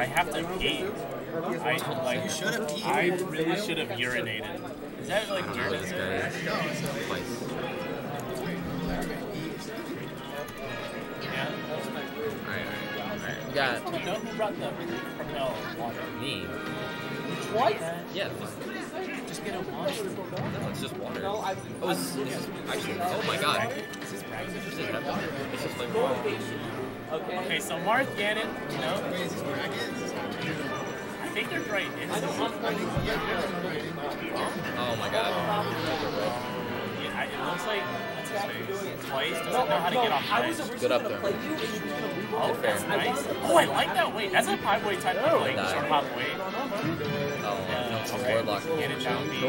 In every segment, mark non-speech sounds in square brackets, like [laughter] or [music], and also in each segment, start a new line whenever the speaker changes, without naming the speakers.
I have to pee. I like.
You should have peed.
I really should have urinated. Is that like
Who
weird?
this guy.
No, it's.
Twice.
Yeah.
Alright, alright, alright. We got
No, who brought the propel water?
me.
Twice?
Yeah, fine.
Just get a water.
No, it's just water. Oh, it's, this is actually. Oh my god.
Is this bragging?
This is heaven. This like water.
Okay, so Marth Ganon, you know,
Wait, is this bracket? Is this happening?
I think they're right. It's,
I think, yeah, yeah,
Oh my god.
yeah, I- it looks like space. Twice doesn't know how to get off ice.
Good up there.
Oh, that's nice. Oh, I like that weight. That's a high weight type of like
Nah.
short hop weight.
Oh,
Yeah,
some
okay.
warlock.
Get it down B.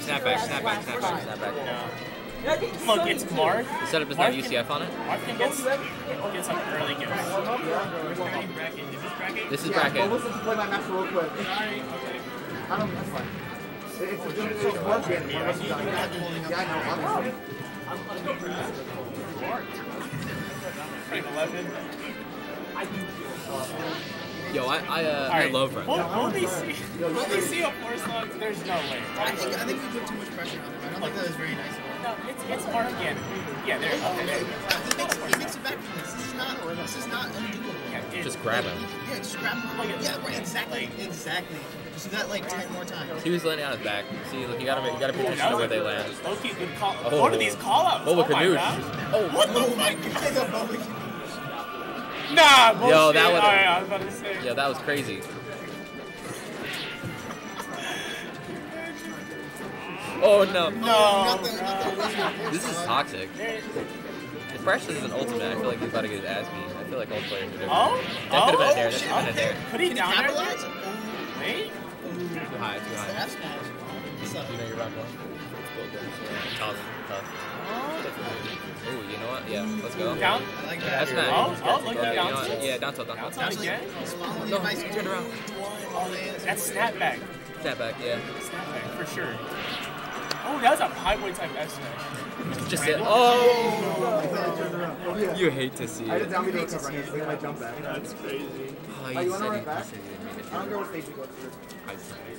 Snap back, snap back, snap back, snap back, snap back.
Yeah. Look, it's Marth.
The setup is
Marth
not UCF on it.
Marth can get, get some early gifts. Bracket. Is bracket?
This is
Yeah, but
bracket.
listen to play my match real quick.
Sorry, okay.
I don't. That's fine. It's us is done. Yeah, I know. Obviously.
Frank 11.
Yo, I I, uh, I love Ren.
Will, will they see? Will they see a force launch? There's no way.
I think I think we put too much pressure on him. I don't think that was very nice. Of him.
No, it's it's Mark again. Yeah, there. Okay.
He makes he makes it back from this. This is not this is not undoable.
Yeah,
Just grab him.
Yeah, just grab him. Yeah, right, exactly, exactly. Just do that like ten more times.
He was landing on his back. See, look, you gotta you gotta pay attention to where they land.
Loki, good call.
Oh.
What are these call outs?
Boba
oh my
Ganoush.
god.
Oh,
What the
Oh
fuck?
my god, the
Nah, bullshit.
Yo, that would've-
Alright, I was about to say.
yeah, that was crazy. [laughs] Oh no.
No.
Not the, not the.
This is toxic. If Precious is an ultimate, I feel like he's about to get his ass beat. I feel like all players are different.
Oh?
That could've been
oh,
a dare, that could've been a dare.
Put it
you
down there. Wait.
Too high, too high.
That's smash.
You know you're wrong, bro. Tough, tough. Oh. Ooh, you know what? Yeah, let's go.
Count.
I like that.
That's
Oh,
not.
oh, look
yeah,
at
you
down tilt.
Yeah, down tilt, down
Down
tilt.
tilt again.
No, turn around.
All the answers.
That's snapback.
Snapback, yeah.
Snapback for sure. Oh, that was a high boy type S.
Just hit. Oh!
Oh.
You hate to see it.
I had
it.
to down me to recover. I had to take my jump back.
That's crazy.
Oh,
Oh,
you
you wanna
said
run back?
he said he didn't mean it.
I don't care what stage you go through.
I said it.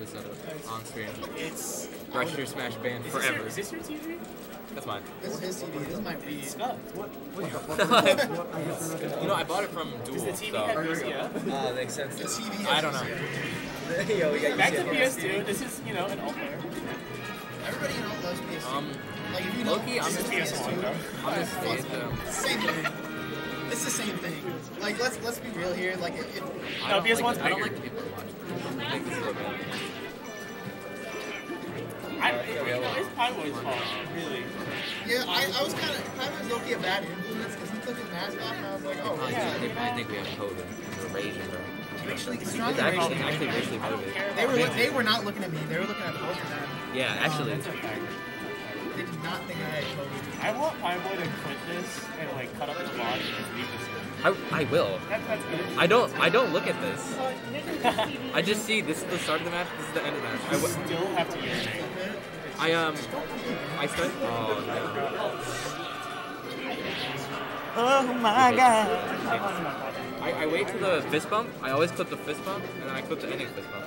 In front of the on screen.
It's.
Brush your smash band
Is your,
forever.
is this your TV?
That's mine.
This is his CD. This is my Wii.
Scott. [laughs]
you know, I bought it from Duel.
Does the TV
so.
have UCF?
Uh, makes sense.
The CD.
I don't know. [laughs] Yo, we got
Back to PS2. This is, you know, an old
Um,
like if you know,
Loki, I'm just
is
PS1 though.
I'm just saying though.
It's the same thing. It's the same thing. Like let's let's be real here. Like it, it,
I
No,
don't
PS1's
like, I don't
bigger.
like people watching. I think this is a.
I, it, you know, it's Pyway's fault, really.
yeah, I, I was kind of I was Loki a bad influence because he took his mask off and I was like, oh,
Probably
Yeah,
think- they probably think we have COVID. We're raging, bro.
actually, it's
It's
not
actually,
actually,
actually racially
I
motivated.
they were they were not looking at me. They were looking at both of them.
Yeah, actually.
That's a fact.
They did not think I had COVID.
I want Pyway to quit this and like cut up the vlog and just leave this in.
I, I will.
That, that's good.
I don't I don't look at this. [laughs] I just see this is the start of the match. This is the end of the match. I,
I
w-
still have to urinate.
I um I start. Oh no.
Oh my god.
I, I wait for the fist bump. I always clip the fist bump, and then I clip the ending fist bump.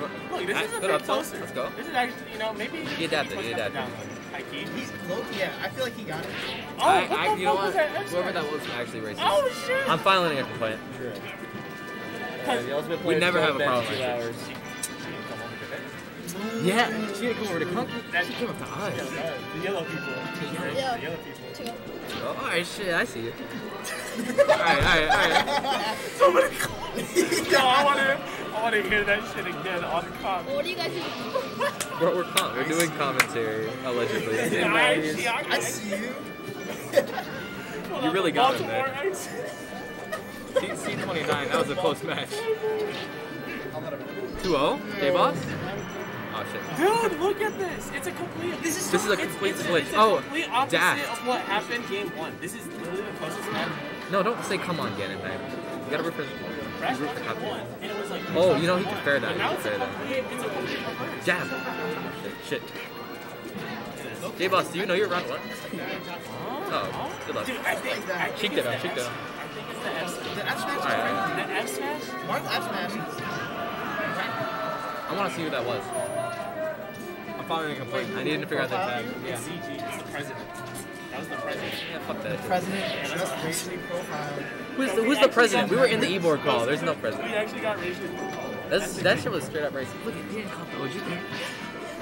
Look, this
Ah,
is a
good
bit
up tilt.
closer.
Let's go.
This is actually, you know, maybe.
He adapted, he
Push that
adapted.
down. High key.
He's Loki. Yeah, I feel like he got it.
Oh,
I,
what
I,
the
you know what?
was that?
Whoever that was actually racist.
Oh shit!
I'm filing a complaint.
The ultimate
We never have a
drove
problem
back two
like
hours.
Yeah, she didn't come over to Conk.
That-
She came up to us.
The yellow people.
Yeah.
The yellow people.
Oh, alright, shit, I see you. alright, alright, alright. [laughs]
Somebody call me. Yo, I wanna, I wanna hear that shit again on the com.
What do you guys do? [laughs]
We're, we're, com- we're doing commentary, allegedly.
Yeah, [laughs] I actually, I,
I see you.
You really got him
Baltimore
there.
X.
C- C29, that was a close match. 2-0? J-Boss? Oh, shit.
Dude, look at this. It's a complete. This is
This is a
it's-
complete
it's
switch.
It's a
Oh,
complete opposite
daft.
of what happened game one. This is literally the closest.
No, don't say come on, man. You gotta root for...
Crash
root for Captain.
won, and it was like.
Oh, you know, he can fair that. He
it's
can
a
fair that.
complete. It's a complete.
Jab. Shit, shit. J-Boss, do you know you're around what?
Oh.
Good luck.
Dude, I think, I think
Cheeked it out,
the
cheeked it out.
I think it's the F smash.
The F smash is
The F smash?
Marth F smash.
I want to see who that was. I'm following a complaint. I needed to figure out that tag. Yeah.
ZG. It's the president. That was the president.
Yeah, fuck that. shit.
President just racially profiled.
Who's the, who's the president? We were in the e-board call. There's no [laughs] president.
We actually got racially
That's, that shit was straight up racist. Look, he didn't call Would you think?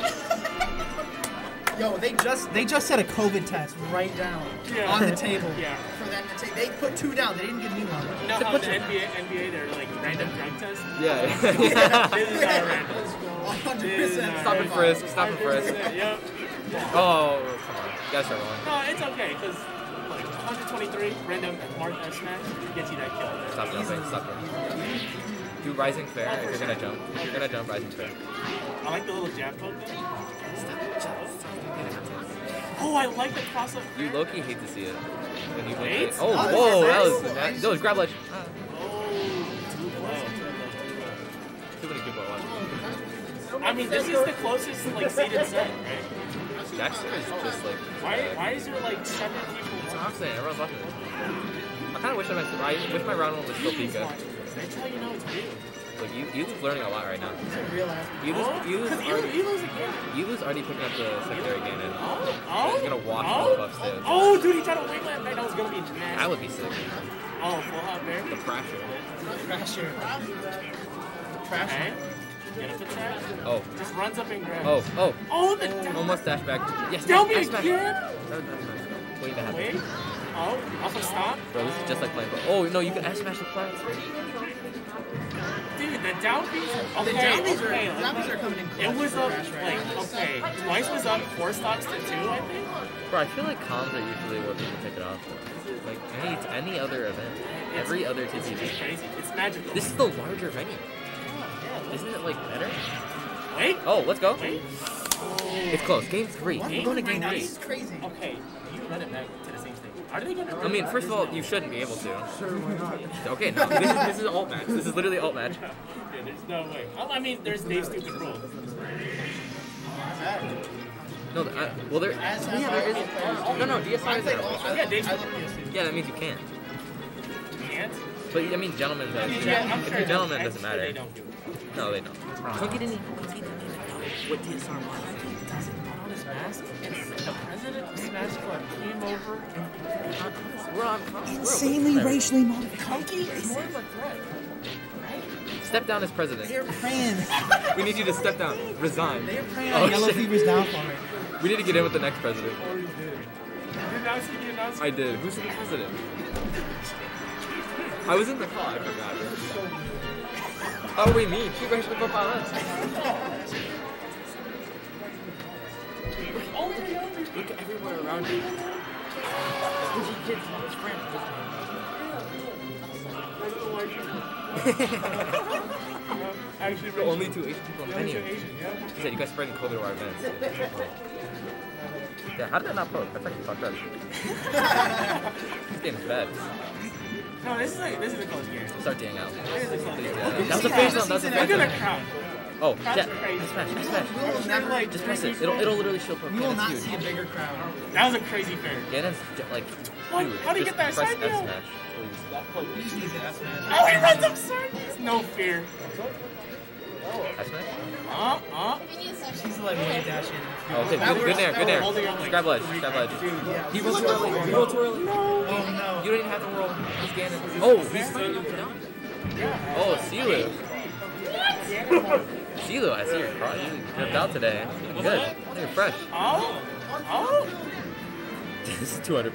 [laughs]
Yo, they just they just said a COVID test right down
Yeah.
on the table [laughs]
Yeah.
for them to take. They put two down. They didn't give me one.
You know how the NBA, NBA, they're like random drug tests?
Yeah.
This is not random.
100
This is
percent.
Stop and frisk. Stop and frisk.
Yep.
Oh, come on. You gotta start rolling.
No, it's okay, because like 123 random Marth F smash gets you that kill.
Stop jumping. Stop jumping. Do rising fair if you're gonna jump. If you're gonna jump, rising fair.
I like the little jab poke. Oh, I like the cross up.
You low-key hate to see it. When you. Oh,
Oh,
whoa, that was that, that was grab ledge. Ah,
I mean, this is the closest like seated set, right?
Dexter is just like.
Why, why is there like seven people?
That's what I'm saying. Everyone's watching it. I kind of wish I, my, I wish my round one was still Pika.
That's how you know it's real.
Like you, you learning a lot right now.
Real ass.
You lose, oh, you lose already,
Elo's a
you lose already picking up the secondary gain and
Oh, oh.
he's gonna walk
oh,
all upstairs.
Oh, dude, he tried to wing that. That was gonna be nasty.
That would be sick.
Oh, full hot bear.
The pressure.
Trasher.
Okay. Get up attack.
Oh,
Just runs up and grabs.
oh, oh.
Oh, the down.
Almost dash back. Yes,
Down
dash,
me
dash back.
again.
That was, that was nice. Waiting to happen.
Wait. Oh, also stop.
Bro, this is just like playing. Oh no, you can ash smash the plants.
Dude, the down beats. Okay,
The zombies are
okay.
zombies are coming in.
It was up,
Crash right
like, okay, twice was up, four stocks to two, I think.
Bro, I feel like comms are usually where people take it off. for. Like any any other event, every other
It's
TPG.
crazy. It's magical.
This is the larger venue. Isn't it like better?
Wait,
Oh, let's go.
wait.
It's close. Game three. We're going to game
Right
three.
This is crazy.
Okay, you run it back to the same thing. Are they gonna?
I mean, first of all, you shouldn't be able to. [laughs] Okay, no, this is this is alt match. This is literally alt match.
Yeah, there's no way. Oh, I mean, there's Dave's stupid rule.
No, I, uh, well there.
As
Yeah, there is. Oh, no, no,
DSi
is
think
there.
Yeah,
love-
Dave's
I love PS2.
Yeah, that means you can't.
Can't.
But I mean, gentlemen,
I
does.
mean, yeah, I'm
If
sure.
you're gentlemen,
I'm
doesn't
sure
matter.
They don't do it.
No, they don't. Chunky didn't even Chunky didn't even know what DSR was.
Does it not on his mask? It's the president of Smash Club came over.
And we're on. We're
Insanely
okay.
racially motivated.
Hunky is more of a threat.
Step down as president.
They're praying. [laughs]
We need you to step down. Resign.
They're praying
Oh,
on Yellow
shit.
Fever's downfall.
We need to get in with the next president.
Oh, or did. You announced it, you announced it.
I did. Who's the president? I was in the car. I forgot. Oh, wait, me. Chief racial profile us.
Oh, yeah, yeah.
Look everywhere around you. Who's your kid? His friend.
Actually,
The only two Asian people in the.
Asian, yeah.
He said you guys spreading COVID to our events. Yeah, how did that not poke? That's actually fucked up. this game is bad.
No, this is like this is a close game.
Start DAing out.
This is a close
Please,
game.
yeah. That was a face down. That was a
Look
face
at the
down.
crowd.
Oh,
That's
yeah.
crazy.
Nice smash. Nice smash.
We will never like.
Just press it. It'll, it'll literally show poke.
We will not
that's
see a bigger crowd.
That was a crazy fair.
Ganon's j- like,
What?
dude,
How do you get that side
F
deal?
smash, please.
You just need to S man.
Oh, he runs up circles. No fear.
F?
Uh, uh.
She's like way dashing.
Oh, okay, good, good there, good there.
Like
Grab ledge, grab ledge.
Yeah.
He rolled too early. He rolled too early.
Oh no.
You don't even have to roll. He's Ganon. Oh, he's Oh, Silu. Silu, I see you're crying. You ripped out today. You're good. You're fresh.
Oh, oh. [laughs]
this is 200%.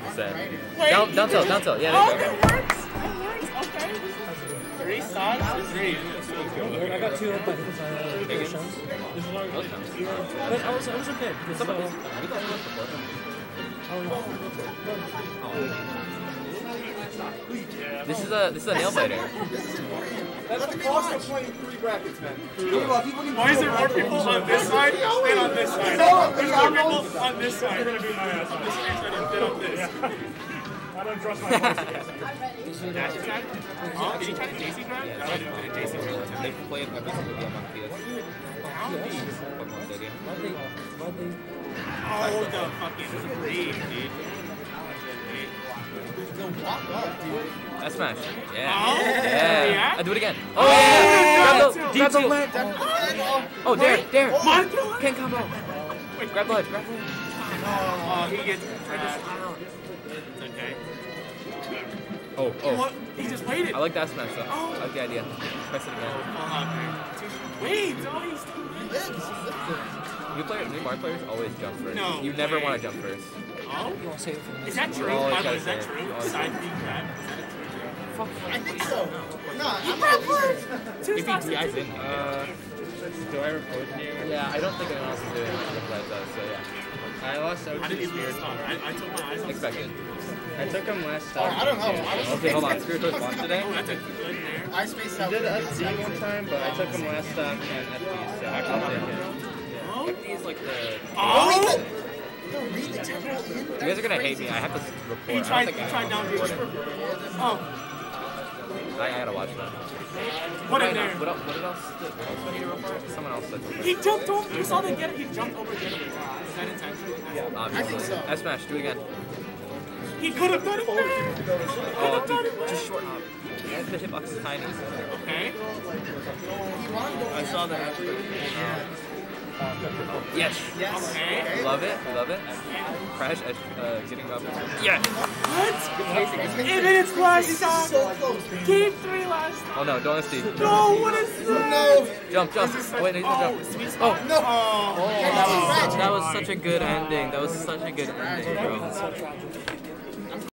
Wait.
Down, down tilt, down tilt. Yeah,
Oh,
there you
it works. It works. Okay. Three stocks. Three.
I got two up by because I did the shuns.
go.
But I was, I was okay because uh,
these- have you done this?
I don't know.
This is a this is a nail biter.
That's the cost of playing three brackets, man.
Why is there more people on this side than on this side? There's more people on this side. You're gonna be my ass on this side than on this.
I don't trust my voice.
Dash attack? Oh, did he try to JC grab? No, I didn't did a JC grab.
They played every single game on PS. Pokemon Stadium.
Why they, why they,
Oh, the fucking read, dude.
Walk up, dude.
That smash. Yeah.
Oh,
Yeah.
yeah.
I do it again. Oh, yeah. Oh, grab the, grab the
Oh,
Oh, there, there.
Mon kill him.
Ken combo.
Wait,
Grab the ledge, grab the ledge.
Oh, he gets. Uh, it's okay.
Oh, oh.
What? He just waited.
I like that smash though.
Oh.
I like the idea. Press it again.
Hold on. Wait, oh, he's still
lives.
New players, new Mario players always jump first.
No
You never
way.
want to jump first.
Oh?
You want to save it for the
Is that true?
Oh,
By the way, is that true?
Oh,
Side being that? Is that true?
I think so. No, I'm not either.
Two
If he
stocks
DIs in,
Uh, do I report you?
yeah, I don't think anyone else is doing it like Vlad so yeah.
I lost
How
OT
did he lose
Spirit.
I, I took my eyes off.
Expected.
I took him last
time.
Oh.
I don't know. I was
Okay, hold on. Spirit Toys launched today?
Oh, that's a good nair.
I spaced out.
I did SC one time, but I took him last stop and FD, so I
I'll
can
take
take
it.
it.
Oh?
FD is like the...
Oh!
No, read the temporal in.
You guys are gonna hate me. I have to report.
He
I don't
tried,
think
he
I
tried down
reported.
Oh,
I, I gotta watch that.
what
Right
a
now,
nair.
What, el- what else? Did, what else do I need to report? Someone else said something.
He jumped over. You saw the get. He jumped over getaway. Is that intentional? Yeah.
Obviously.
I think so.
S smash. Do it again.
He could have done it there.
Oh, dude, just short up. Yeah, the hitbox is tiny.
Okay.
He wanted to go
I saw that.
Yes.
Yes.
Okay.
Love it. Love it. Crash. Uh, getting up. Yes.
What? It is last stop.
So close.
Game three last.
Oh no! Don't SD.
No, what is that?
No.
Jump! Jump!
This is such-
Wait, he's
oh,
gonna jump. Oh.
No.
Oh.
That was, such, that was such a good ending. That was such a good ending, bro.
You